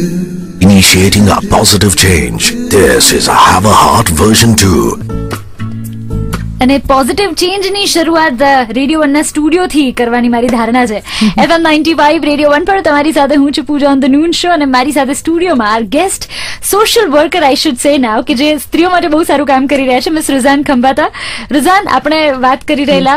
Initiating a positive change. This is a Have a Heart version 2. અને positive ચેન્જની શરૂઆત radio વનના સ્ટુડિયોથી કરવાની મારી ધારણા છે. FM ninety five radio one પર તમારી સાથે હું છું Pooja on the noon show અને મારી સાથે સ્ટુડિયોમાં our guest social worker I should say now કે જે સ્ત્રીઓ માટે બહુ સારું કામ કરી રહ્યા છે મિસ રુઝાન ખંભાતા રુઝાન આપણે વાત કરી રહેલા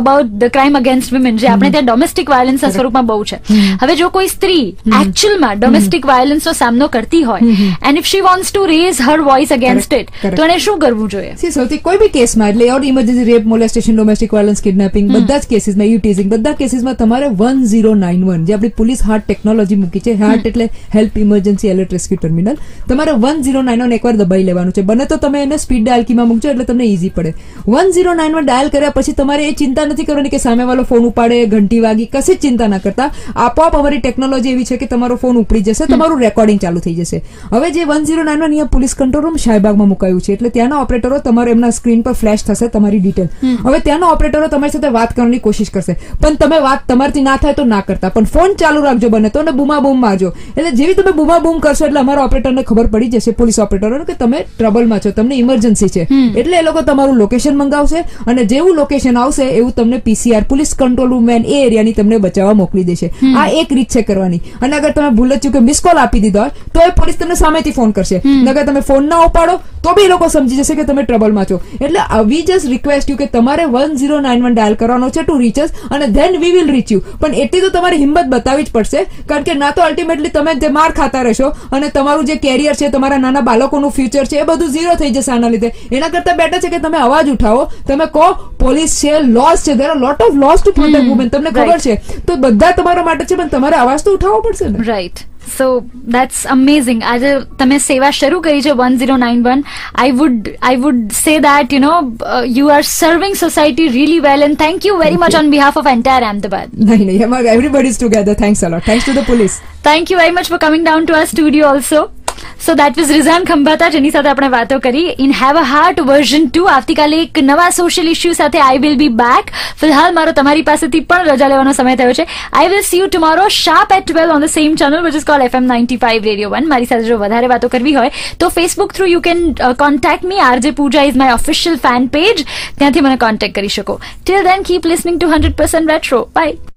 about the crime against women જે આપણે ત્યાં ડોમેસ્ટિક વાયોલન્સના સ્વરૂપમાં બહુ છે. હવે જો કોઈ સ્ત્રી એકચ્યુઅલમાં ડોમેસ્ટિક વાયોલન્સનો સામનો કરતી હોય and if she wants to raise her voice against it તો એને શું કરવું જોઈએ? સૌથી કોઈ બી કેસમાં એટલે ઓર emergency rape molestation domestic violence kidnapping બધા જ કેસીસમાં યુ ટીઝિંગ બધા કેસીસમાં તમારે વન ઝીરો નાઇન વન જે આપણી પોલીસ હાર્ટ ટેકનોલોજી મૂકી છે હાર્ટ એટલે help emergency alert rescue terminal તમારે વન ઝીરો નાઇન વન એકવાર દબાઈ લેવાનું છે બને તો તમે એને સ્પીડ ડાયલ કીમાં મૂકજો એટલે તમને ઇઝી પડે one zero nine one dial કર્યા પછી તમારે એ ચિંતા નથી કરવાની કે સામે વાળો ફોન ઉપાડે ઘંટી વાગી કશી જ ચિંતા ના કરતા આપોઆપ અમારી ટેકનોલોજી એવી છે કે તમારો ફોન ઉપડી જશે તમારું રેકોર્ડિંગ ચાલુ થઈ જશે હવે જે વન ઝીરો નાઇન વન અહીંયા પોલીસ કંટ્રોલ રૂમ શાહબાગમાં મુકાયું છે એટલે ત્યાંના ઓપરેટરો તમારે એમના સ્ક્રીન પર ફ્લેશ થશે તમારી ડિટેલ હવે ત્યાંના ઓપરેટરો તમારી સાથે વાત કરવાની કોશિશ કરશે પણ તમે વાત તમારથી ના થાય તો ના કરતા પણ ફોન ચાલુ રાખજો બને તો બૂમા બૂમ મારજો એટલે જેવી તમે બૂમા બૂમ કરશો એટલે અમારા ઓપરેટરને ખબર પડી જશે પોલીસ ઓપરેટરો કે તમે ટ્રબલમાં છો તમને ઇમરજન્સી છે એટલે એ લોકો તમારું લોકેશન મંગાવશે અને જેવું લોકેશન આવશે એવું તમને PCR police control room man એ એરિયાની તમને બચાવવા મોકલી દેશે આ એક રીત છે કરવાની અને અગર તમે ભૂલ જ કે મિસ કોલ આપી દીધો હોય તો એ પોલીસ તમને સામેથી ફોન કરશે અગર તમે ફોન ના ઉપાડો તો બી એ લોકો સમજી જશે કે તમે ટ્રબલમાં છો એટલે વી જસ્ટ રિક્વેસ્ટ યુ કે તમારે one zero nine one dial કરવાનો છે ટુ રીચસ અને then we will reach you પણ એટલી તો તમારી હિંમત બતાવવી જ પડશે કારણ કે ના તો અલ્ટિમેટલી તમે જે માર ખાતા રહેશો અને તમારું જે કેરિયર છે તમારા નાના બાળકોનું ફ્યુચર છે એ બધું ઝીરો થઈ જશે આના લીધે. એના કરતા બેટર છે કે તમે અવાજ ઉઠાવો. તમે કહો પોલીસ છે લોસ છે there lot of laws to protect women તમને ખબર છે? તો બધા તમારા માટે છે પણ તમારે અવાજ તો ઉઠાવવો પડશે ને? રાઈટ સો દેટ્સ અમેઝિંગ આજે તમે સેવા શરૂ કરી છે one zero nine one I would I would say that you know you are serving society really well and thank you very much on behalf of entire Ahmedabad નહીં નહીં એમાં everybody is together thanks a lot thanks to the police thank you very much for coming down to our studio also so that was રિઝાન Khambhata જેની સાથે આપણે વાતો કરી in have a heart version two આવતીકાલે એક નવા સોશિયલ ઇસ્યુ સાથે I will be back ફિલહાલ મારો તમારી પાસેથી પણ રજા લેવાનો સમય થયો છે I will see you tomorrow sharp at twelve on the same channel which is call FM ninety five Radio One મારી સાથે જો વધારે વાતો કરવી હોય તો Facebook through you can contact me RJ Pooja is my official fan page ત્યાંથી મને કોન્ટેક્ટ કરી શકો till then keep listening to hundred percent retro bye